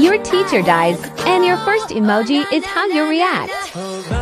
Your teacher dies, and your first emoji is how you react.